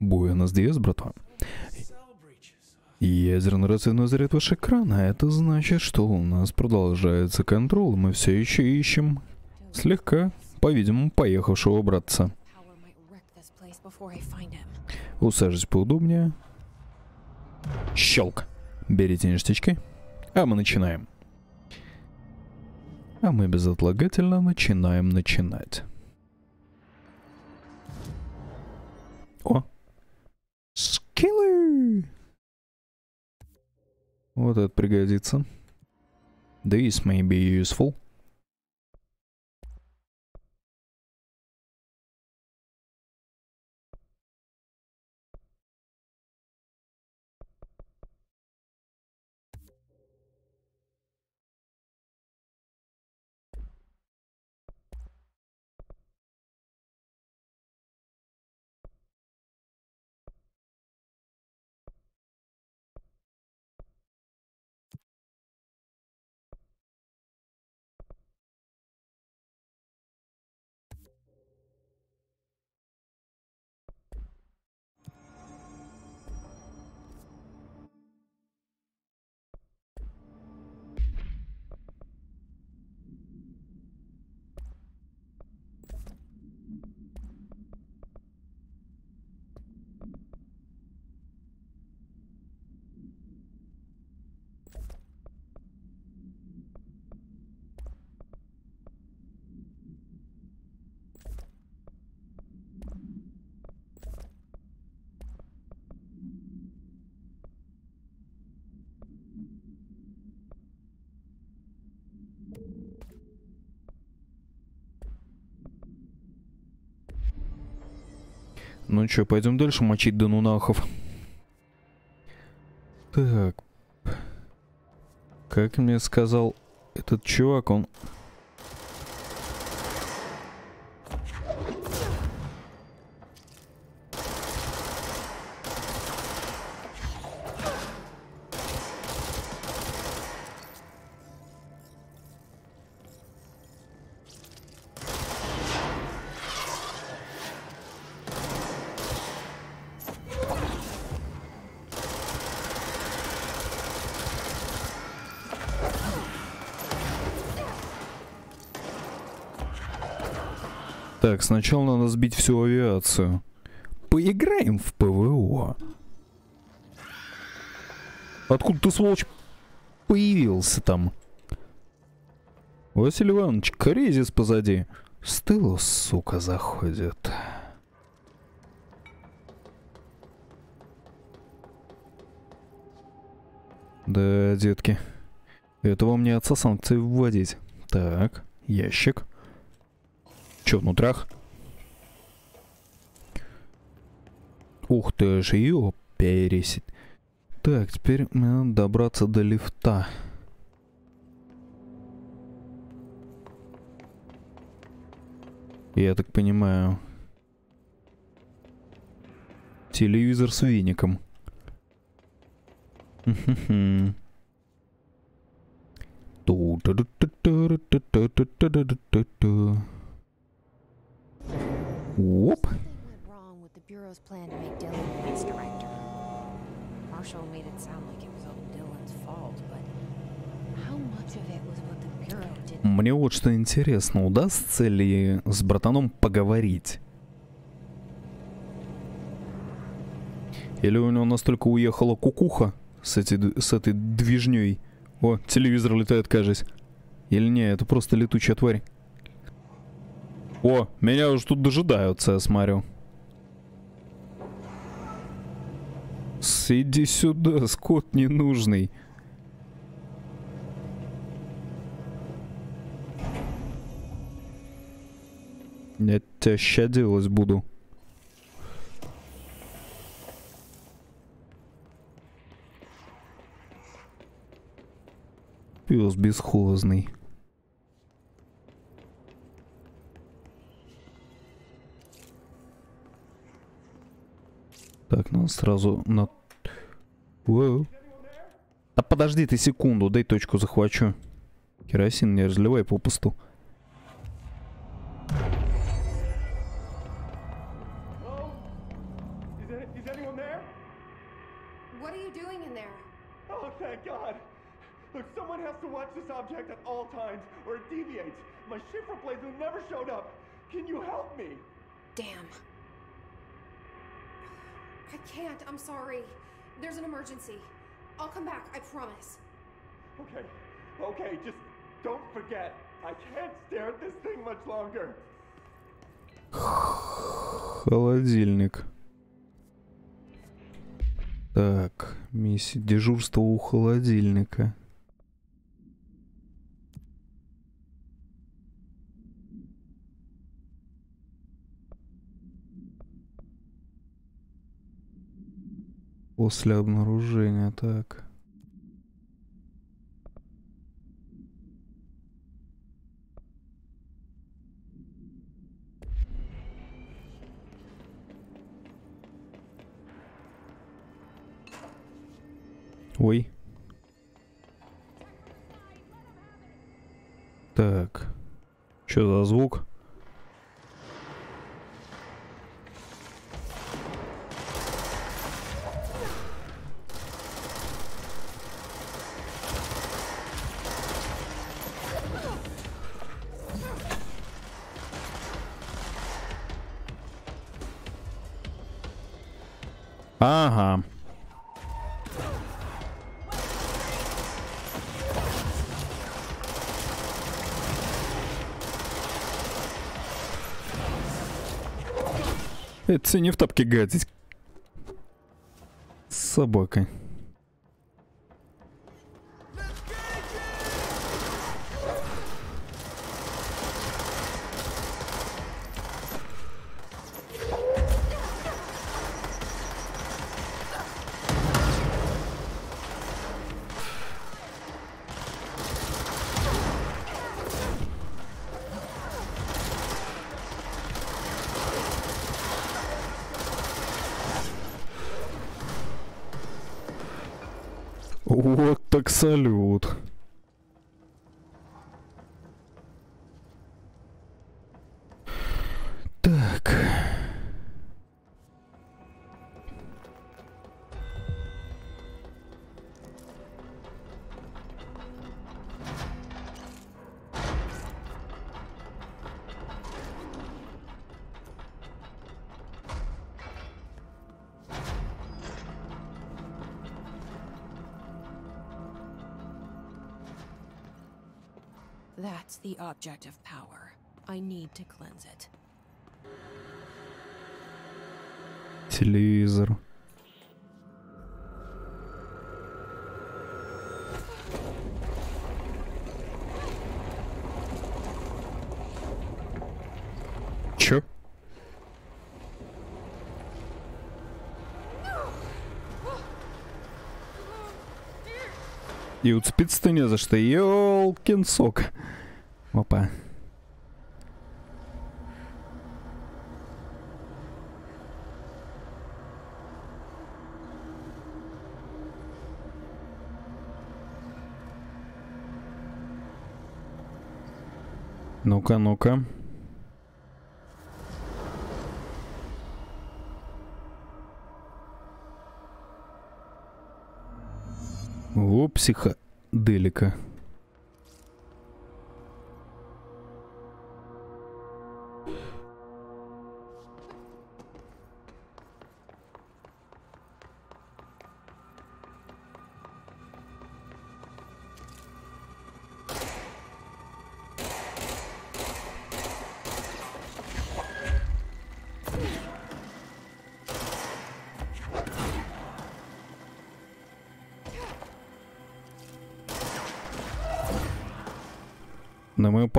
Буэнос Диас, братва. Ядерный рационный заряд ваш экрана. Это значит, что у нас продолжается контроль. Мы все еще ищем слегка, по-видимому, поехавшего братца. Усаживайтесь поудобнее. Щелк. Берите ништячки. А мы начинаем. А мы безотлагательно начинаем начинать. О! Скиллы! Вот это пригодится. This may be useful. Ну что, пойдем дальше мочить Данунахов. Так. Как мне сказал этот чувак, он Так, сначала надо сбить всю авиацию. Поиграем в ПВО. Откуда ты, сволочь, появился там? Василий Иванович, кризис позади. С тыла, сука, заходит. Да, детки. Это вам не отца санкции вводить. Так, ящик. Че, внутрях? Ух ты ж, ее пересить. Так, теперь мне надо добраться до лифта. Я так понимаю. Телевизор с веником. Ту-ту-ту-ту-ту-ту-ту-ту-ту-ту. Оп. Мне вот что интересно, удастся ли с братаном поговорить? Или у него настолько уехала кукуха с, эти, с этой движней? О, телевизор летает, кажется. Или не, это просто летучая тварь. О, меня уже тут дожидаются, я смотрю. Иди сюда, скот ненужный. Я тебя ща делать буду. Пес бесхозный. Так, надо сразу на... Воу. Да подожди ты секунду, дай точку захвачу. Керосин не разливай по пусту. Damn. I can't. I'm sorry. There's an emergency. I'll come back. I promise. Okay, okay, just don't forget. I can't stare at this thing much longer. Холодильник. Так, миссия дежурство у холодильника. После обнаружения, так. Ой. Так. Что за звук? Это не в тапке гадить. Собака. Вот object of power. I need to cleanse it. Телевизор. Чё? И уцепиться-то не за что. Ёлкин сок. Опа. Ну-ка, ну-ка. Во, психоделика.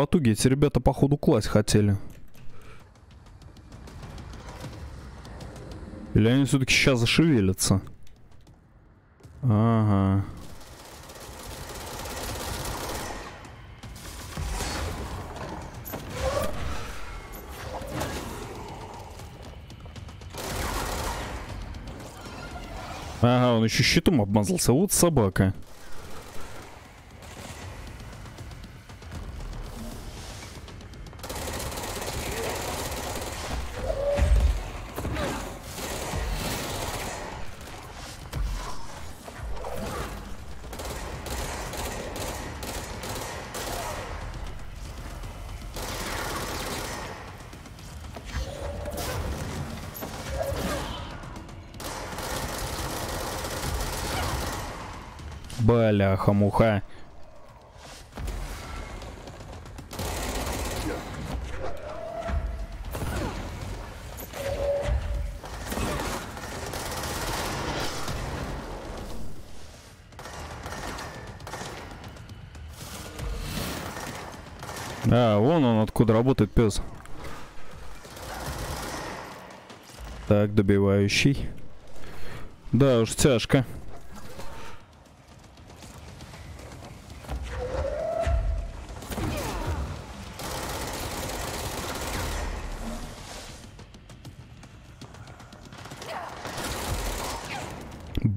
Потуги эти ребята походу класть хотели. Или они все-таки сейчас зашевелятся? Ага. Ага, он еще щитом обмазался. Вот собака. Баляха-муха. А, вон он откуда работает пес. Так, добивающий. Да уж, тяжко.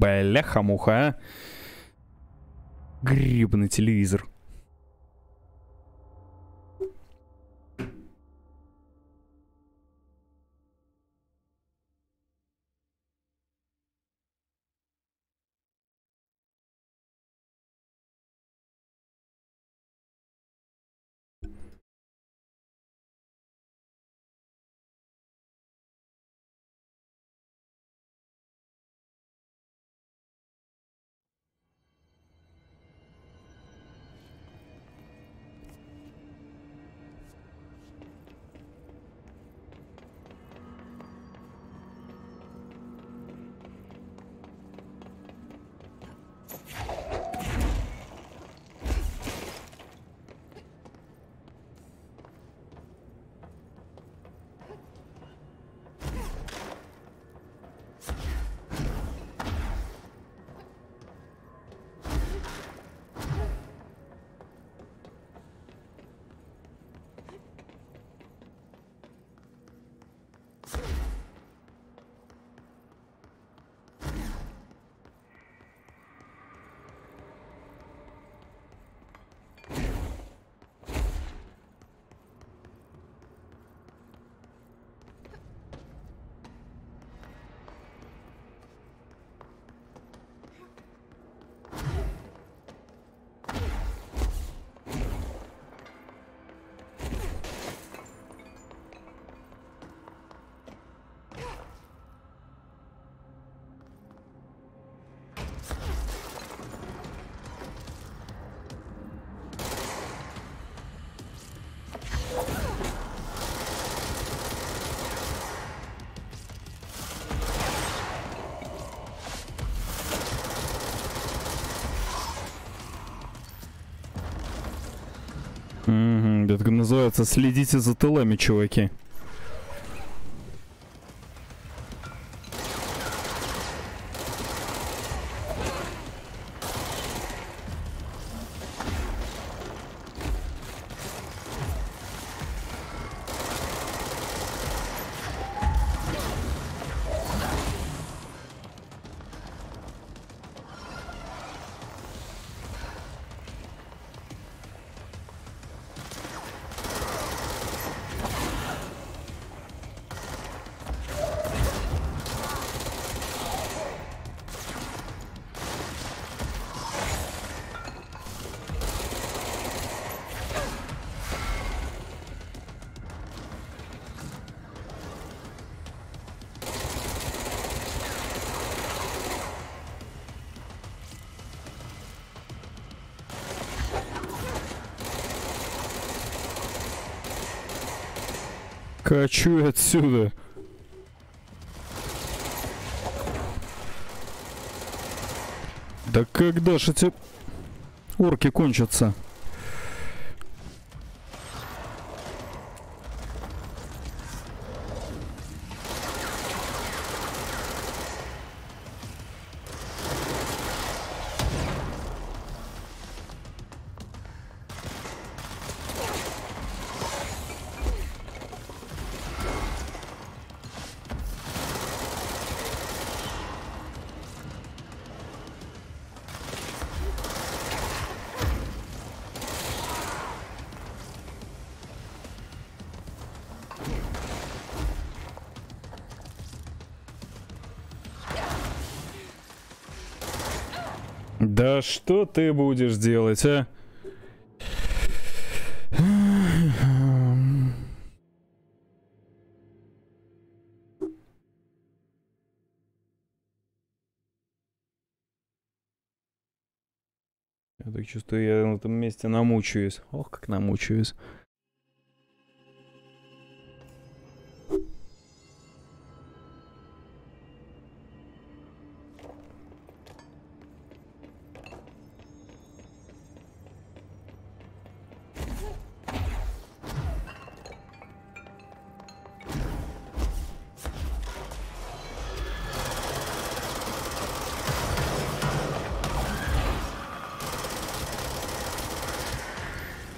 Бляха-муха, а. Гребаный телевизор. Это называется «Следите за тылами, чуваки». Качу отсюда. Да когда ж эти орки кончатся? Да что ты будешь делать, а? Я так чувствую, я на этом месте намучаюсь. Ох, как намучаюсь.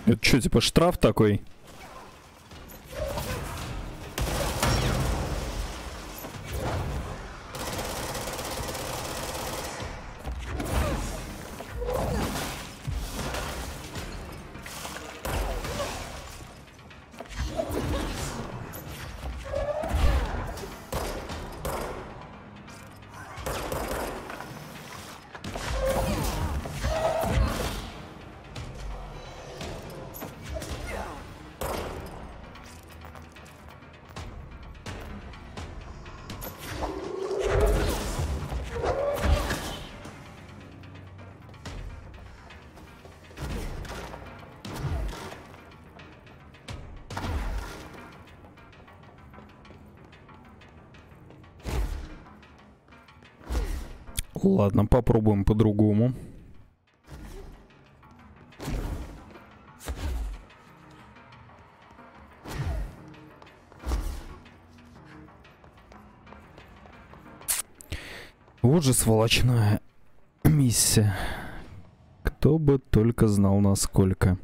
Это что, типа штраф такой? Ладно, попробуем по-другому. Вот же сволочная миссия. Кто бы только знал насколько.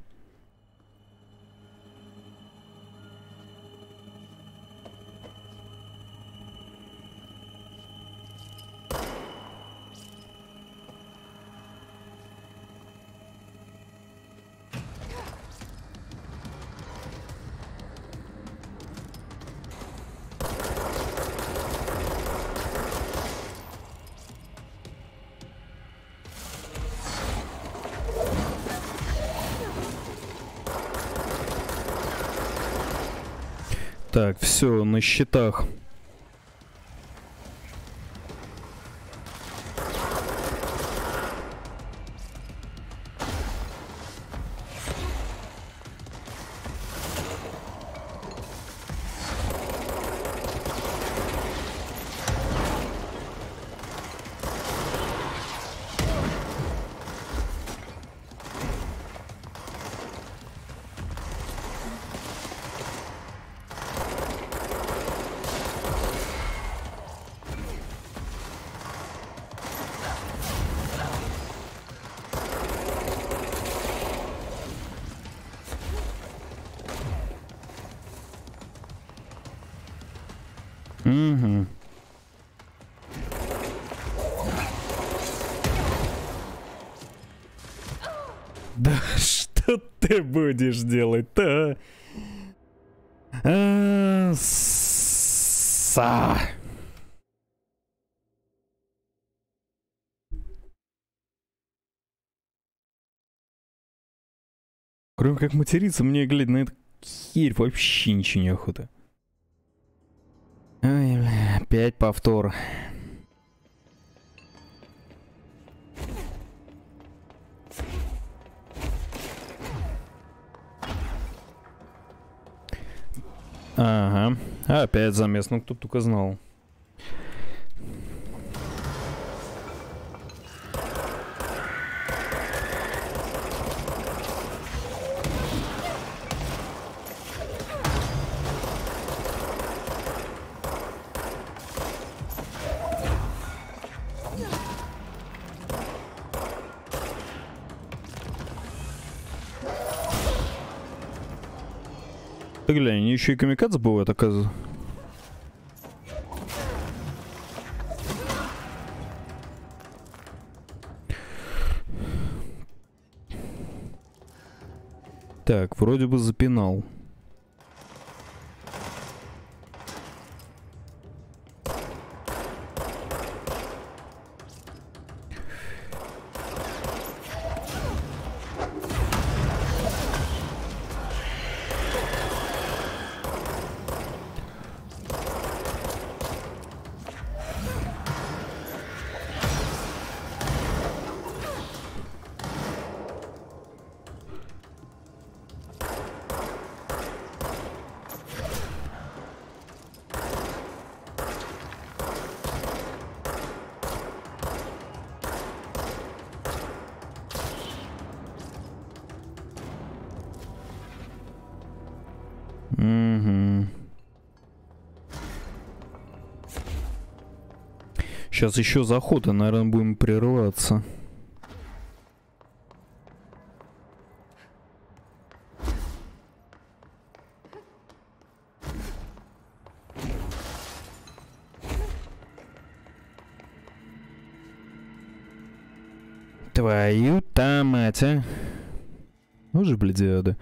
Так, все, на счетах. Угу. Да что ты будешь делать-то? а? Са. Кроме как материться, мне глядя на эту херь вообще ничего не охота. Ой, бля, опять повтор. Ага, опять замес, ну кто только знал. Глянь, они еще и камикадзе бывают, оказывается. Так, вроде бы запинал. Угу. Сейчас еще заход, и, наверное, будем прерываться. Твою-то мать, а. Ну же, блядиады.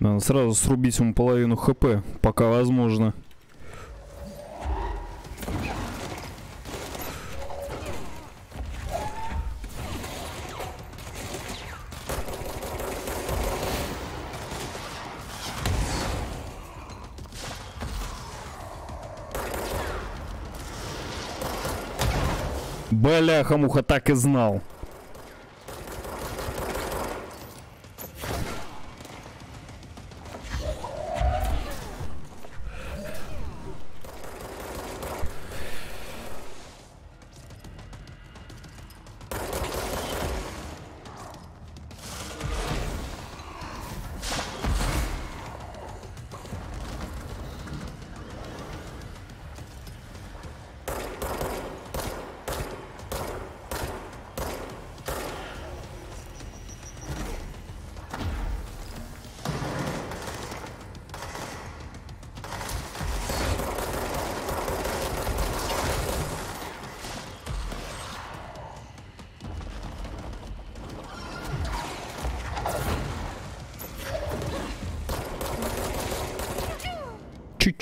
Надо сразу срубить ему половину хп, пока возможно. Бляха-муха, так и знал.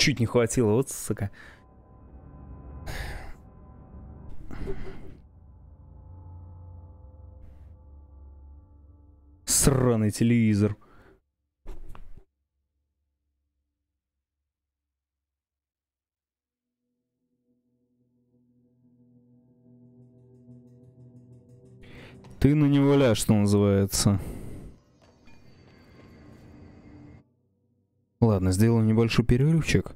Чуть-чуть не хватило, вот сука. Сраный телевизор. Ты на него ля, что называется. Ладно, сделаем небольшой перерывчик.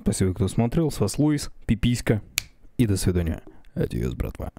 Спасибо, кто смотрел. С вас Луис, Пиписька. И до свидания. Адьос, братва.